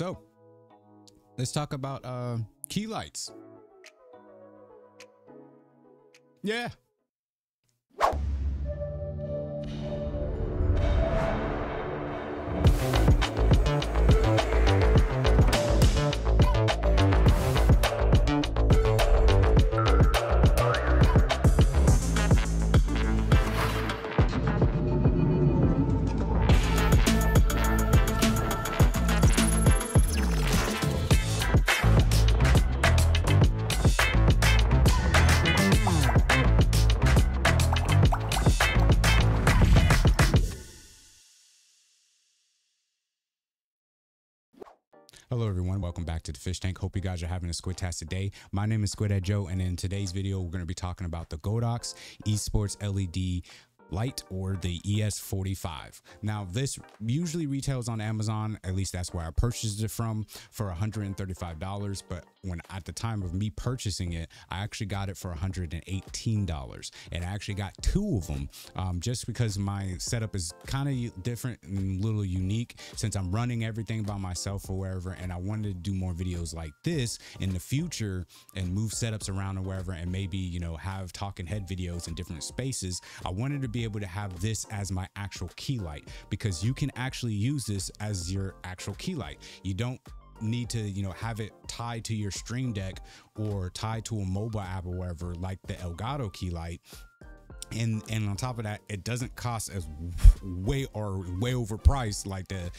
So let's talk about uh, key lights. Yeah. Welcome back to the Fish Tank. Hope you guys are having a squidtastic day. My name is Squid Squidhead Joe, and in today's video, we're going to be talking about the Godox Esports LED light or the ES45. Now this usually retails on Amazon, at least that's where I purchased it from for $135. But when at the time of me purchasing it, I actually got it for $118 and I actually got two of them um, just because my setup is kind of different and a little unique since I'm running everything by myself or wherever. And I wanted to do more videos like this in the future and move setups around or wherever and maybe, you know, have talking head videos in different spaces. I wanted to be able to have this as my actual key light because you can actually use this as your actual key light. You don't need to you know have it tied to your stream deck or tied to a mobile app or whatever like the elgato key light and and on top of that it doesn't cost as way or way overpriced like the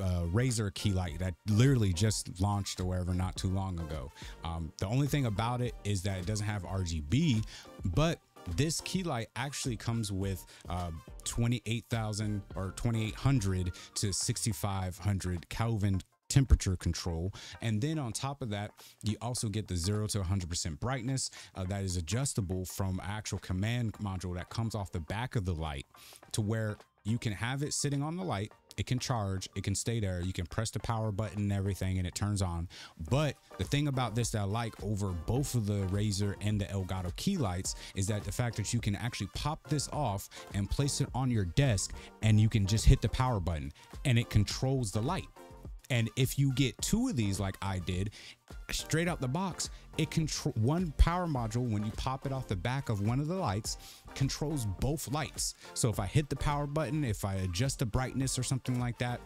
uh, Razer key light that literally just launched or whatever not too long ago. Um, the only thing about it is that it doesn't have rgb but this key light actually comes with uh, 28,000 or 2,800 to 6,500 Kelvin temperature control. And then on top of that you also get the 0 to 100% brightness uh, that is adjustable from actual command module that comes off the back of the light to where you can have it sitting on the light it can charge it can stay there you can press the power button and everything and it turns on. But the thing about this that i like over both of the Razer and the elgato key lights is that the fact that you can actually pop this off and place it on your desk and you can just hit the power button and it controls the light and if you get two of these like I did, straight out the box, it control one power module when you pop it off the back of one of the lights controls both lights. So if I hit the power button, if I adjust the brightness or something like that,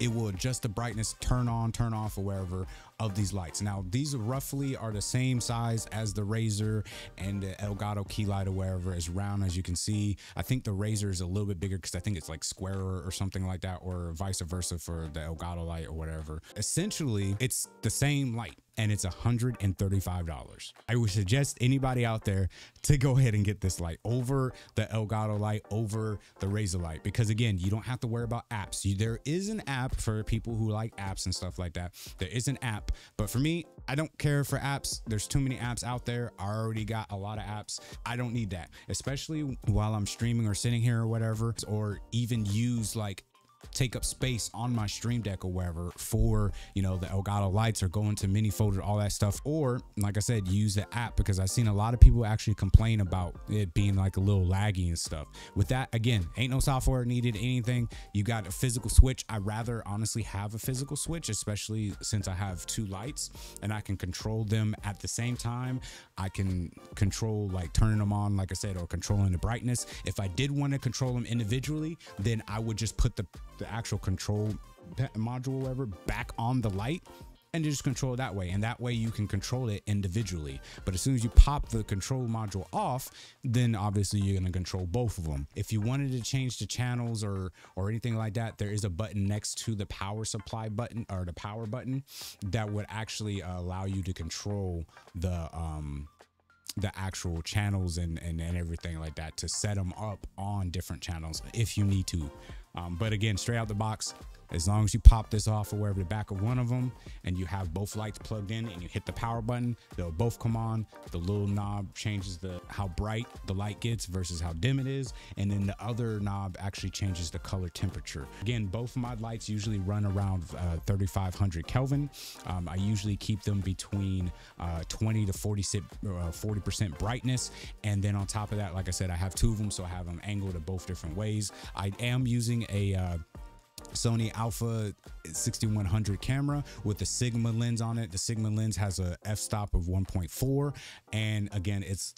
it will adjust the brightness, turn on, turn off, or wherever of these lights. Now, these roughly are the same size as the Razer and the Elgato key light or wherever, as round as you can see. I think the Razer is a little bit bigger because I think it's like squarer or something like that, or vice versa for the Elgato light or whatever. Essentially, it's the same light and it's $135. I would suggest anybody out there to go ahead and get this light over the Elgato light, over the Razer light, because again, you don't have to worry about apps. You, there is an app for people who like apps and stuff like that. There is an app, but for me, I don't care for apps. There's too many apps out there. I already got a lot of apps. I don't need that, especially while I'm streaming or sitting here or whatever, or even use like take up space on my stream deck or wherever for you know the elgato lights or going to mini folder all that stuff. Or like i said use the app because i've seen a lot of people actually complain about it being like a little laggy and stuff. With that again ain't no software needed anything. You got a physical switch. I rather honestly have a physical switch especially since i have two lights and i can control them at the same time. I can control like turning them on like i said or controlling the brightness. If i did want to control them individually then i would just put the the actual control module whatever back on the light and just control it that way and that way you can control it individually. But as soon as you pop the control module off then obviously you're going to control both of them if you wanted to change the channels or or anything like that there is a button next to the power supply button or the power button that would actually uh, allow you to control the um the actual channels and, and and everything like that to set them up on different channels if you need to um, but again, straight out the box, as long as you pop this off or wherever the back of one of them and you have both lights plugged in and you hit the power button, they'll both come on. The little knob changes the how bright the light gets versus how dim it is. And then the other knob actually changes the color temperature. Again, both my lights usually run around uh, 3500 Kelvin. Um, I usually keep them between uh, 20 to 40 percent uh, brightness. And then on top of that, like I said, I have two of them, so I have them angled in both different ways. I am using a uh, Sony Alpha 6100 camera with the Sigma lens on it. The Sigma lens has a f-stop of 1.4 and again it's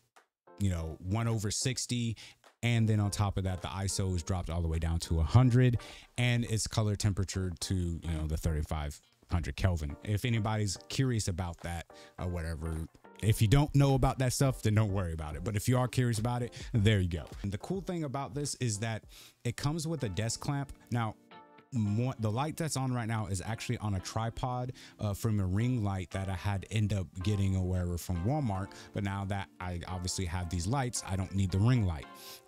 you know 1 over 60 and then on top of that the iso is dropped all the way down to 100 and it's color temperature to you know the 3500 kelvin. If anybody's curious about that or whatever if you don't know about that stuff then don't worry about it. But if you are curious about it there you go. And the cool thing about this is that it comes with a desk clamp. Now the light that's on right now is actually on a tripod uh, from a ring light that I had end up getting or wherever from Walmart. But now that I obviously have these lights, I don't need the ring light.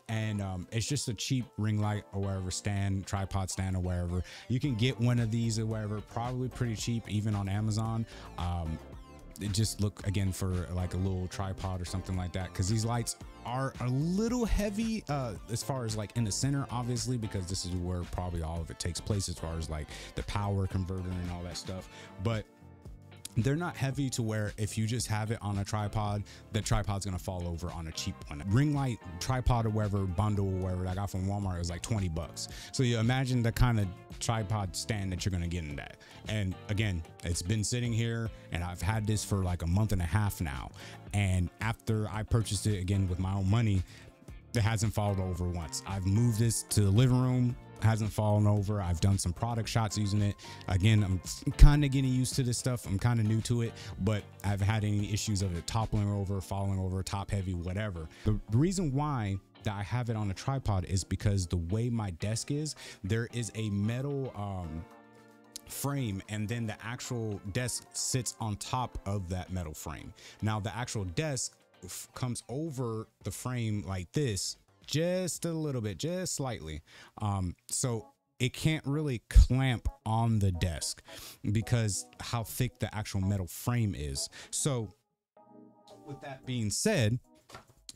And um, it's just a cheap ring light or wherever stand, tripod stand or wherever. You can get one of these or wherever, probably pretty cheap, even on Amazon. Um, just look again for like a little tripod or something like that because these lights are a little heavy uh as far as like in the center obviously because this is where probably all of it takes place as far as like the power converter and all that stuff. But they're not heavy to where if you just have it on a tripod, the tripod's gonna fall over on a cheap one. Ring light tripod or whatever bundle or whatever I got from Walmart was like 20 bucks. So you imagine the kind of tripod stand that you're gonna get in that. And again, it's been sitting here and I've had this for like a month and a half now. And after I purchased it again with my own money, it hasn't fallen over once. I've moved this to the living room hasn't fallen over. I've done some product shots using it. Again, I'm kind of getting used to this stuff. I'm kind of new to it, but I've had any issues of it toppling over, falling over, top heavy, whatever. The, reason why that I have it on a tripod is because the way my desk is, there is a metal um, frame and then the actual desk sits on top of that metal frame. Now the actual desk comes over the frame like this just a little bit, just slightly. Um, so it can't really clamp on the desk because how thick the actual metal frame is. So with that being said,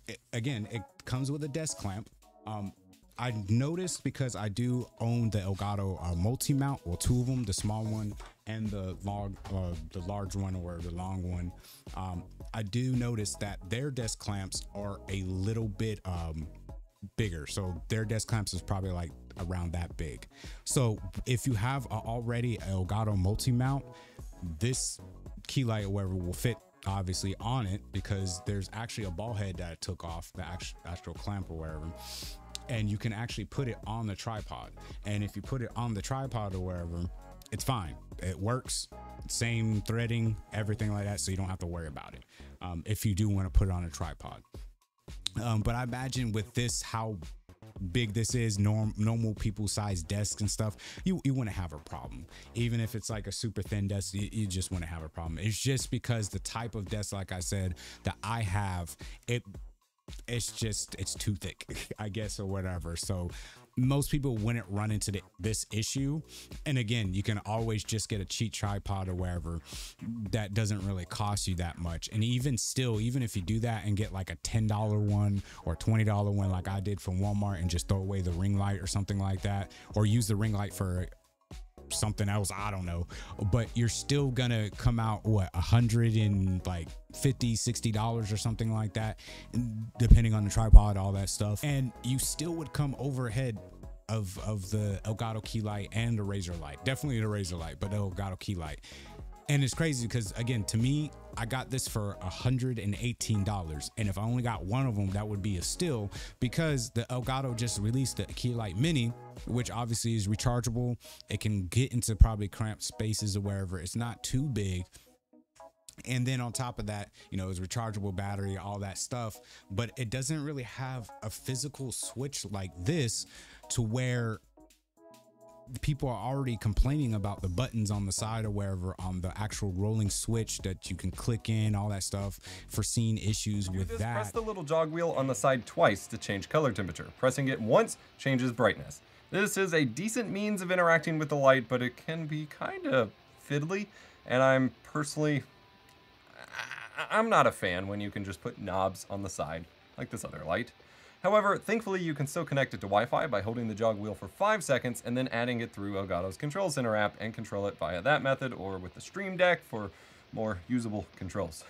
it, again, it comes with a desk clamp. Um, I noticed because I do own the Elgato uh, multi mount, well, two of them, the small one and the long, uh, the large one or the long one. Um, I do notice that their desk clamps are a little bit um, bigger. So their desk clamps is probably like around that big. So if you have a already Elgato multi-mount, this key light or whatever will fit obviously on it because there's actually a ball head that took off the actual clamp or wherever and you can actually put it on the tripod and if you put it on the tripod or wherever it's fine it works same threading everything like that so you don't have to worry about it um, if you do want to put it on a tripod um, but I imagine with this, how big this is, norm, normal people size desks and stuff, you, you wouldn't have a problem. Even if it's like a super thin desk, you, you just wouldn't have a problem. It's just because the type of desk, like I said, that I have, it it's just it's too thick i guess or whatever so most people wouldn't run into the, this issue. And again, you can always just get a cheap tripod or wherever that doesn't really cost you that much. And even still, even if you do that and get like a $10 one or $20 one, like I did from Walmart and just throw away the ring light or something like that, or use the ring light for something else i don't know. But you're still gonna come out what a hundred and like 50 60 dollars or something like that depending on the tripod all that stuff. And you still would come overhead of of the elgato key light and the Razer light. Definitely the Razer light but the elgato key light and it's crazy because again, to me, I got this for $118. And if I only got one of them, that would be a steal because the Elgato just released the Key Light Mini, which obviously is rechargeable. It can get into probably cramped spaces or wherever. It's not too big. And then on top of that, you know, it's rechargeable battery, all that stuff, but it doesn't really have a physical switch like this to where people are already complaining about the buttons on the side or wherever on the actual rolling switch that you can click in, all that stuff, foreseen issues with this, that. Press the little jog wheel on the side twice to change color temperature. Pressing it once changes brightness. This is a decent means of interacting with the light, but it can be kind of fiddly, and I'm personally, I'm not a fan when you can just put knobs on the side, like this other light. However, thankfully you can still connect it to Wi-Fi by holding the jog wheel for 5 seconds and then adding it through Elgato's Control Center app and control it via that method or with the Stream Deck for more usable controls.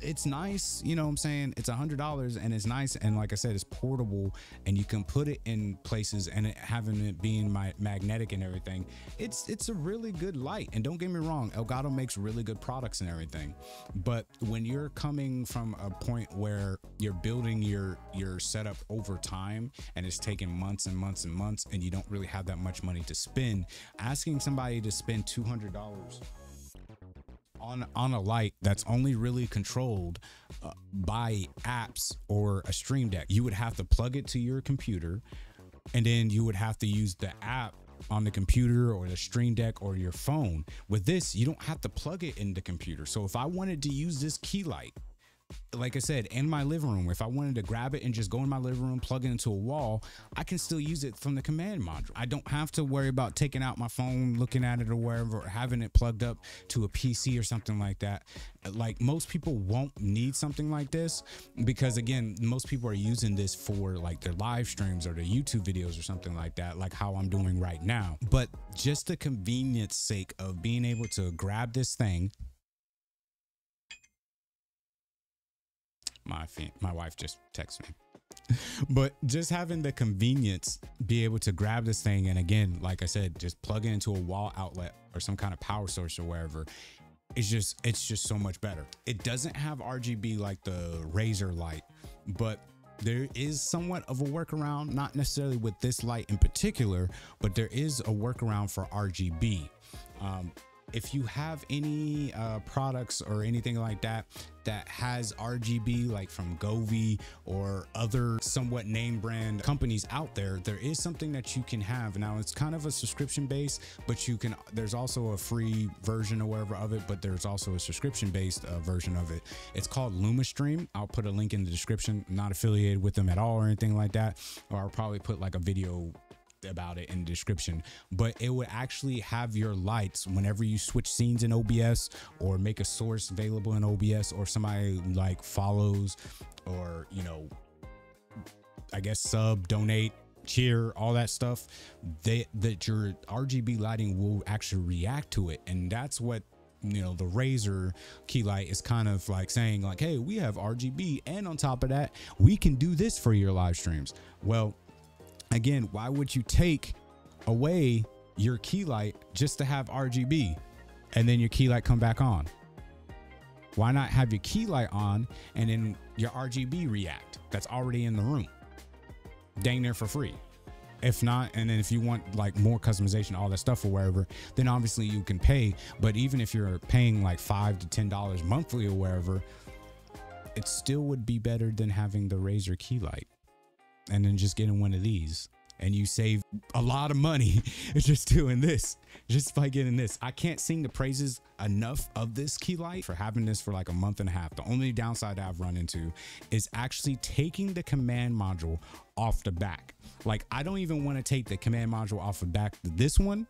It's nice, you know what I'm saying? It's a hundred dollars and it's nice and like I said, it's portable and you can put it in places and it, having it being my magnetic and everything. It's it's a really good light. And don't get me wrong, Elgato makes really good products and everything. But when you're coming from a point where you're building your your setup over time and it's taking months and months and months and you don't really have that much money to spend, asking somebody to spend two hundred dollars on on a light that's only really controlled uh, by apps or a stream deck. You would have to plug it to your computer and then you would have to use the app on the computer or the stream deck or your phone. With this you don't have to plug it in the computer. So if i wanted to use this key light like I said, in my living room, if I wanted to grab it and just go in my living room, plug it into a wall, I can still use it from the command module. I don't have to worry about taking out my phone, looking at it or wherever, or having it plugged up to a PC or something like that. Like most people won't need something like this because, again, most people are using this for like their live streams or their YouTube videos or something like that, like how I'm doing right now. But just the convenience sake of being able to grab this thing, my my wife just texted me. but just having the convenience be able to grab this thing and again, like I said, just plug it into a wall outlet or some kind of power source or wherever. It's just it's just so much better. It doesn't have RGB like the Razer light, but there is somewhat of a workaround, not necessarily with this light in particular, but there is a workaround for RGB. Um, if you have any uh, products or anything like that that has RGB, like from Govee or other somewhat name brand companies out there, there is something that you can have. Now it's kind of a subscription base, but you can. There's also a free version or whatever of it, but there's also a subscription based uh, version of it. It's called Lumia Stream. I'll put a link in the description. I'm not affiliated with them at all or anything like that, or I'll probably put like a video about it in the description, but it would actually have your lights whenever you switch scenes in OBS or make a source available in OBS or somebody like follows or, you know, I guess sub, donate, cheer, all that stuff, they that your RGB lighting will actually react to it. And that's what you know the Razer key light is kind of like saying like hey we have RGB and on top of that we can do this for your live streams well again, why would you take away your key light just to have RGB and then your key light come back on? Why not have your key light on and then your RGB react that's already in the room? Dang near for free. If not, and then if you want like more customization, all that stuff or wherever, then obviously you can pay. But even if you're paying like five to ten dollars monthly or wherever, it still would be better than having the Razer key light and then just getting one of these. And you save a lot of money just doing this just by getting this. I can't sing the praises enough of this key light for having this for like a month and a half. The only downside i've run into is actually taking the command module off the back. Like i don't even want to take the command module off the back this one.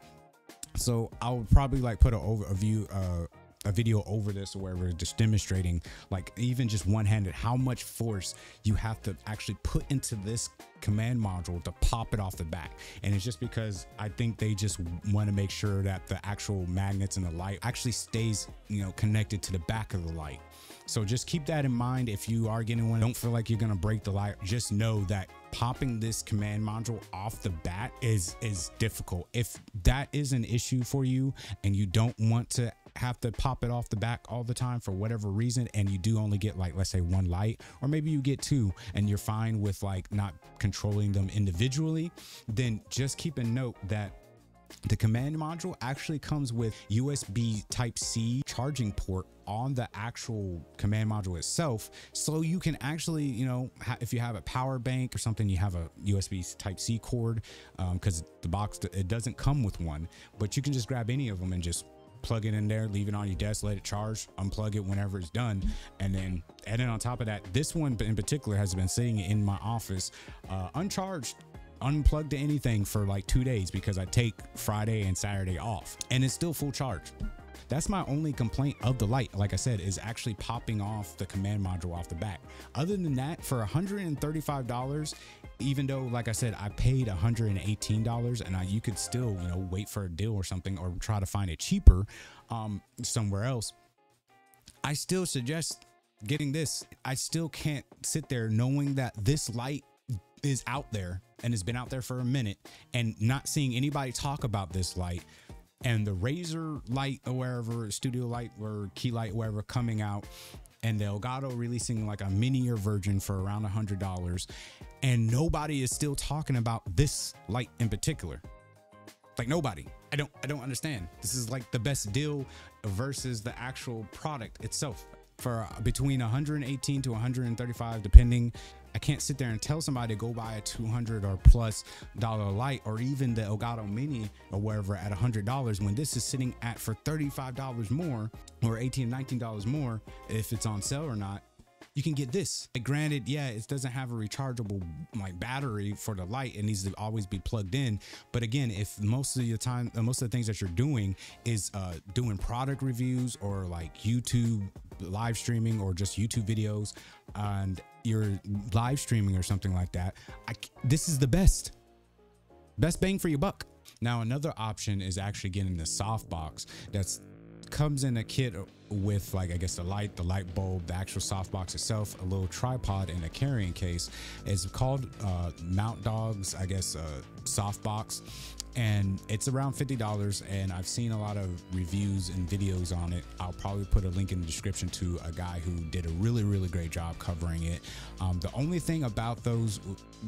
So i would probably like put a overview uh a video over this or we're just demonstrating like even just one-handed how much force you have to actually put into this command module to pop it off the back. And it's just because i think they just want to make sure that the actual magnets and the light actually stays you know connected to the back of the light. So just keep that in mind if you are getting one. Don't feel like you're gonna break the light. Just know that popping this command module off the bat is is difficult. If that is an issue for you and you don't want to have to pop it off the back all the time for whatever reason and you do only get like let's say one light or maybe you get two and you're fine with like not controlling them individually then just keep a note that the command module actually comes with USB type C charging port on the actual command module itself. So you can actually, you know, if you have a power bank or something, you have a USB type C cord because um, the box, it doesn't come with one, but you can just grab any of them and just plug it in there, leave it on your desk, let it charge, unplug it whenever it's done. And then, and then on top of that, this one in particular has been sitting in my office uh, uncharged unplugged to anything for like two days because I take Friday and Saturday off and it's still full charge. That's my only complaint of the light, like I said, is actually popping off the command module off the back. Other than that, for $135, even though, like I said, I paid $118 and I, you could still, you know, wait for a deal or something or try to find it cheaper um, somewhere else. I still suggest getting this, I still can't sit there knowing that this light is out there and has been out there for a minute and not seeing anybody talk about this light and the Razer light or wherever studio light or key light wherever coming out and the Elgato releasing like a minier version for around a hundred dollars and nobody is still talking about this light in particular. Like nobody. I don't i don't understand. This is like the best deal versus the actual product itself for uh, between 118 to 135 depending i can't sit there and tell somebody to go buy a 200 or plus dollar light or even the elgato mini or wherever at 100 dollars when this is sitting at for 35 dollars more or $18, 19 dollars more if it's on sale or not you can get this. Like, granted, yeah, it doesn't have a rechargeable like battery for the light. It needs to always be plugged in. But again, if most of the time, uh, most of the things that you're doing is uh, doing product reviews or like YouTube live streaming or just YouTube videos, and you're live streaming or something like that, I, this is the best, best bang for your buck. Now, another option is actually getting the softbox that's comes in a kit with like I guess the light, the light bulb, the actual softbox itself, a little tripod, and a carrying case. It's called uh, Mount Dogs, I guess, uh, softbox, and it's around $50 and I've seen a lot of reviews and videos on it. I'll probably put a link in the description to a guy who did a really really great job covering it. Um, the only thing about those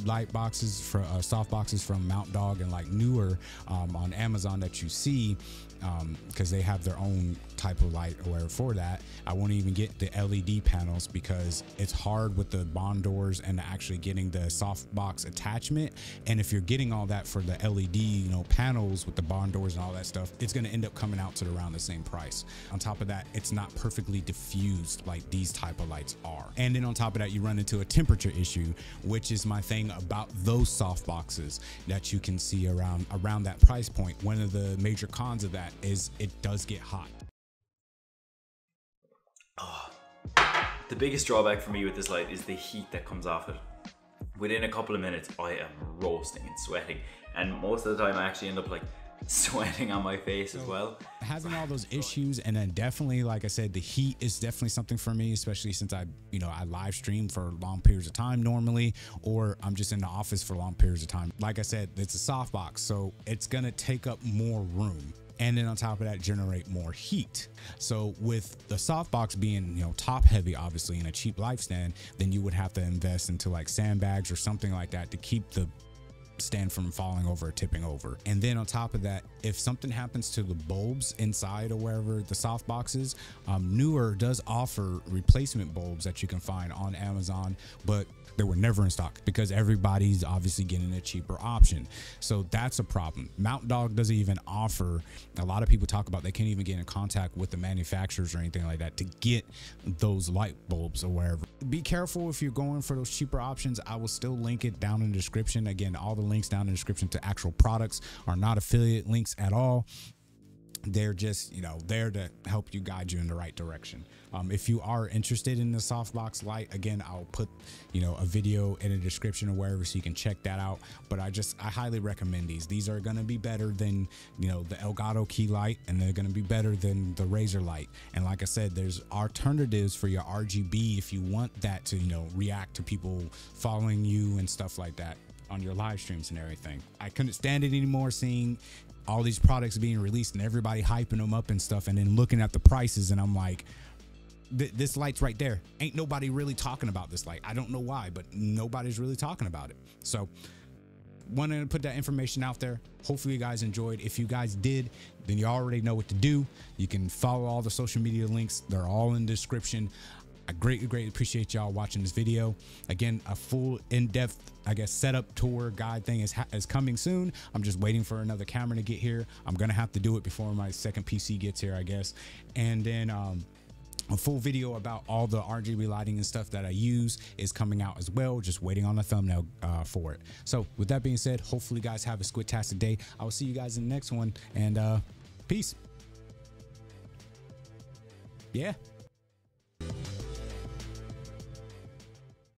light boxes for uh, soft boxes from Mount Dog and like Neewer um, on Amazon that you see because um, they have their own type of light or for that. I won't even get the LED panels because it's hard with the barn doors and actually getting the soft box attachment. And if you're getting all that for the LED, you know, panels with the barn doors and all that stuff, it's going to end up coming out to around the same price. On top of that, it's not perfectly diffused like these type of lights are. And then on top of that, you run into a temperature issue, which is my thing about those soft boxes that you can see around around that price point. One of the major cons of that is it does get hot. Oh, the biggest drawback for me with this light is the heat that comes off it. Within a couple of minutes, I am roasting and sweating. And most of the time I actually end up like sweating on my face so as well. Having all those issues and then definitely, like I said, the heat is definitely something for me, especially since I, you know, I live stream for long periods of time normally, or I'm just in the office for long periods of time. Like I said, it's a softbox, so it's gonna take up more room and then on top of that generate more heat so with the softbox being you know top heavy obviously in a cheap light stand then you would have to invest into like sandbags or something like that to keep the stand from falling over or tipping over. And then on top of that, if something happens to the bulbs inside or wherever the soft boxes, um, Neewer does offer replacement bulbs that you can find on Amazon, but they were never in stock because everybody's obviously getting a cheaper option. So that's a problem. Mount Dog doesn't even offer, a lot of people talk about they can't even get in contact with the manufacturers or anything like that to get those light bulbs or wherever. Be careful if you're going for those cheaper options. I will still link it down in the description. Again, all the links down in the description to actual products are not affiliate links at all. They're just you know there to help you guide you in the right direction. Um, if you are interested in the softbox light again i'll put you know a video in the description or wherever so you can check that out. But i just i highly recommend these. These are going to be better than you know the elgato key light and they're going to be better than the Razer light and like i said there's alternatives for your rgb if you want that to you know react to people following you and stuff like that on your live streams and everything. I couldn't stand it anymore seeing all these products being released and everybody hyping them up and stuff, and then looking at the prices, and I'm like, this light's right there. Ain't nobody really talking about this light. I don't know why, but nobody's really talking about it. So, wanted to put that information out there. Hopefully, you guys enjoyed. If you guys did, then you already know what to do. You can follow all the social media links, they're all in the description. I greatly, greatly appreciate y'all watching this video. Again, a full in-depth, I guess, setup tour guide thing is, is coming soon. I'm just waiting for another camera to get here. I'm going to have to do it before my second PC gets here, I guess. And then, um, a full video about all the RGB lighting and stuff that I use is coming out as well. Just waiting on the thumbnail uh, for it. So with that being said, hopefully you guys have a squidtastic day. I will see you guys in the next one and uh, peace. Yeah.